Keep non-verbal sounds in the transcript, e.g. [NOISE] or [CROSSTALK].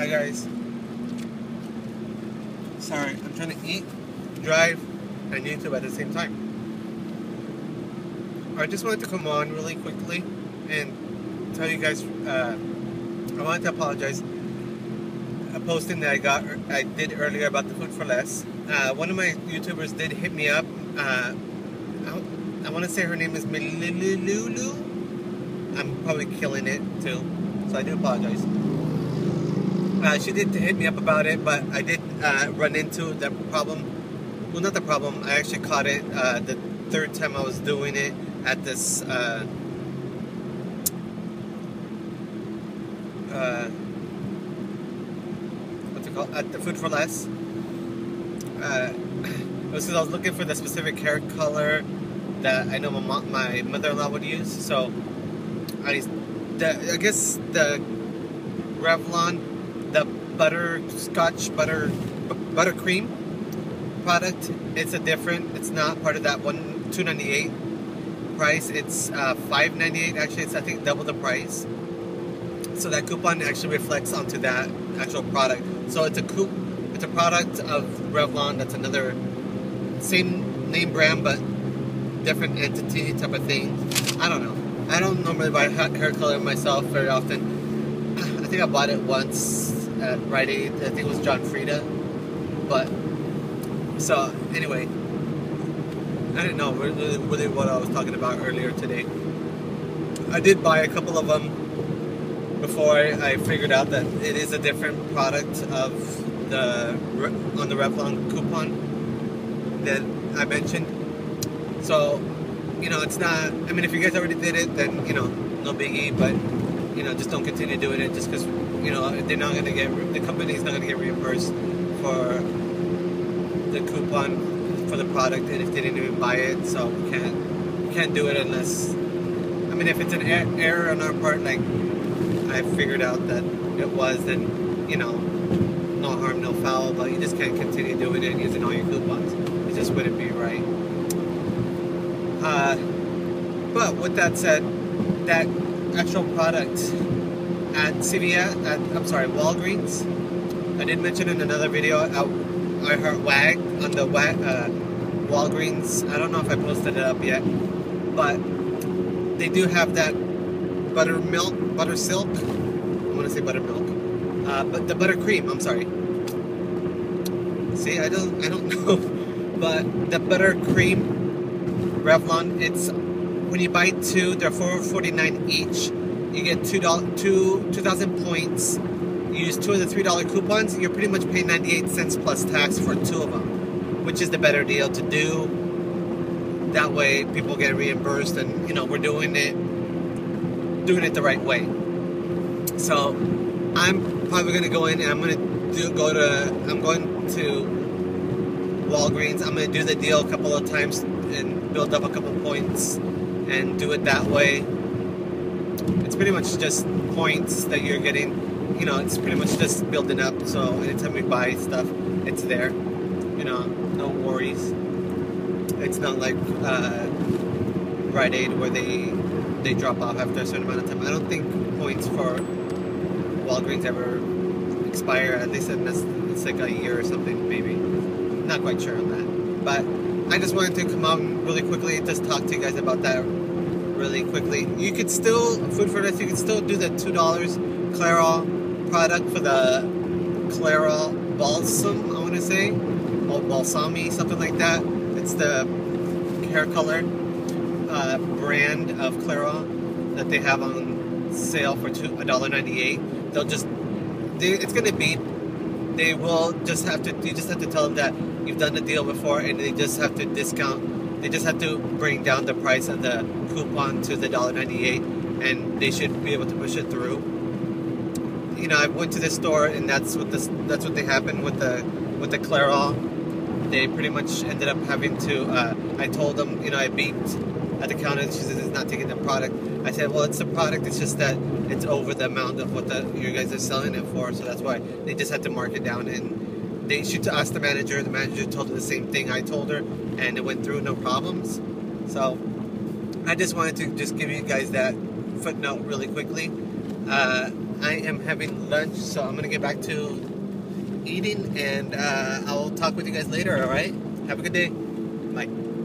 Hi guys. Sorry, I'm trying to eat, drive, and YouTube at the same time. I just wanted to come on really quickly and tell you guys. Uh, I wanted to apologize. A posting that I got, I did earlier about the Food 4 Less. Uh, one of my YouTubers did hit me up. Uh, I, I want to say her name is Milulu. I'm probably killing it too, so I do apologize. Uh, she did hit me up about it, but I did uh, run into the problem. Well, not the problem. I actually caught it uh, the third time I was doing it at this. Uh, uh, what's it called? At the Food 4 Less. Uh, [COUGHS] it was because I was looking for the specific hair color that I know my mom, my mother-in-law would use. So I, the, I guess the Revlon the butterscotch butter buttercream product. It's a different. It's not part of that one two ninety eight price. It's uh, five ninety eight. Actually, it's I think double the price. So that coupon actually reflects onto that actual product. So it's a coup. It's a product of Revlon. That's another same name brand but different entity type of thing. I don't know. I don't normally buy hair color myself very often. [SIGHS] I think I bought it once at Rite Aid. I think it was John Frieda. But so anyway, I didn't know really, really what I was talking about earlier today. I did buy a couple of them before I, I figured out that it is a different product of the on the Revlon coupon that I mentioned. So you know, it's not. I mean, if you guys already did it, then you know, no biggie. But you know, just don't continue doing it just because you know they're not going to get the company's not going to get reimbursed for the coupon for the product, and if they didn't even buy it, so we can't we can't do it unless. I mean, if it's an error on our part, like I figured out that it was, then you know, no harm, no foul. But you just can't continue doing it using all your coupons. It just wouldn't be right. Uh, but with that said, that actual product at CVS, at, I'm sorry, Walgreens. I did mention in another video, at, I heard WAG on the WAG, uh, Walgreens. I don't know if I posted it up yet, but they do have that buttermilk, butter silk. I want to say buttermilk, uh, but the buttercream. I'm sorry. See, I don't, I don't [LAUGHS] know, but the buttercream Revlon. It's when you buy two, they're four forty nine each you get two dollars, two two thousand points. You use two of the three dollar coupons. You're pretty much paying ninety eight cents plus tax for two of them, which is the better deal to do. That way, people get reimbursed, and you know we're doing it, doing it the right way. So, I'm probably gonna go in and I'm gonna go to I'm going to Walgreens. I'm gonna do the deal a couple of times and build up a couple points and do it that way it's pretty much just points that you're getting. You know, it's pretty much just building up. So anytime we buy stuff, it's there. You know, no worries. It's not like uh, Rite Aid where they they drop off after a certain amount of time. I don't think points for Walgreens ever expire. At least it's like a year or something, maybe. Not quite sure on that. But I just wanted to come out really quickly, just talk to you guys about that really quickly. You could still food for this. You could still do the two dollars Clairol product for the Clairol balsam. I want to say, or balsami, something like that. It's the hair color uh, brand of Clairol that they have on sale for two a dollar ninety eight. They'll just they, it's gonna be. They will just have to. You just have to tell them that you've done the deal before, and they just have to discount they just have to bring down the price of the coupon to the $1.98 and they should be able to push it through. You know, I went to the store and that's what this that's what they happened with the with the Clairol. They pretty much ended up having to uh, I told them, you know, I beat at the counter. She says it's not taking the product. I said, well, it's the product. It's just that it's over the amount of what the, you guys are selling it for. So that's why they just had to mark it down. And they should ask the manager. The manager told her the same thing I told her and it went through no problems. So I just wanted to just give you guys that footnote really quickly. Uh, I am having lunch, so I'm gonna get back to eating, and uh, I'll talk with you guys later. All right? Have a good day. Bye.